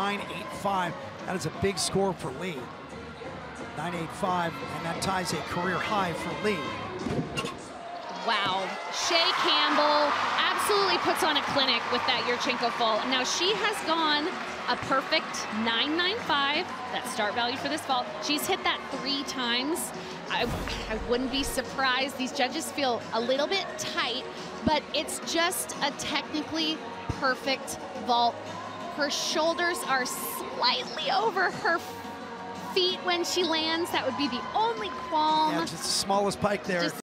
985. That is a big score for Lee. 985, and that ties a career high for Lee. Wow. Chae Campbell absolutely puts on a clinic with that Yurchenko vault. Now she has gone a perfect 995, that start value for this vault. She's hit that three times. I, I wouldn't be surprised. These judges feel a little bit tight, but it's just a technically perfect vault. Her shoulders are slightly over her feet when she lands. That would be the only qualm. Yeah, just the smallest pike there. Just